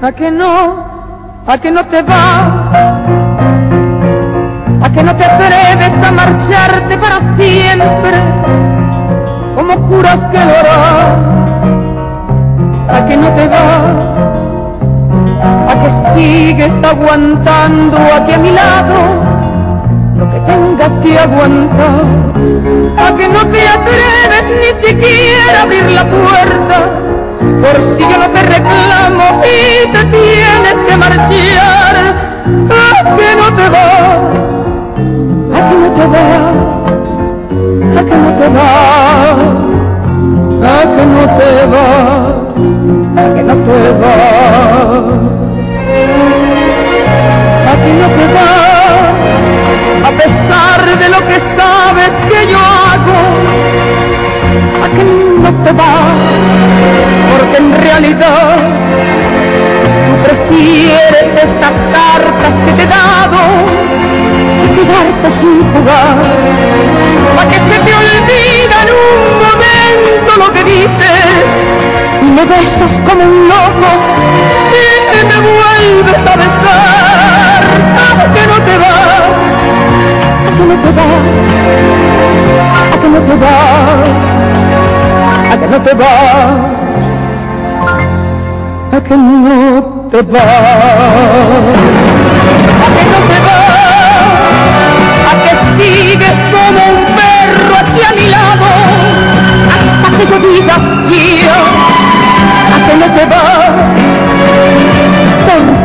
a que no, a que no te va, a que no te atreves a marcharte para siempre, como juras que lo harás, a que no te va, a que sigues aguantando aquí a mi lado lo que tengas que aguantar, a que no te atreves ni siquiera a abrir la puerta por si yo no te reclamo te va, a que no te va, a que no te va, a que no te va, a que no te va, a pesar de lo que sabes que yo hago, a que no te va porque en realidad tú prefieres besas como un loco y me vuelves a besar, a que no te va, a que no te va, a que no te va, a que no te va a que no te va,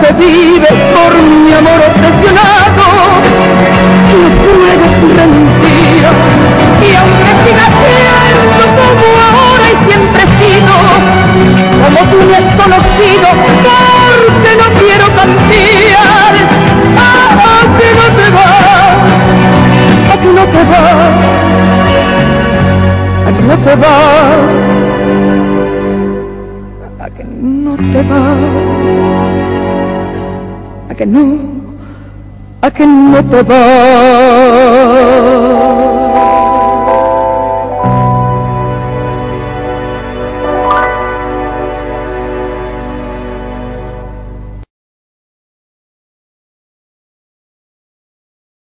te vives por mi amor obsesionado, no puedes mentir, y aunque sigas siendo como ahora y siempre he sido, como tú me has conocido, porque no quiero cambiar. Ah, que no te va, a que no te va, a que no te va, a que no te va, a que no, a que no te va.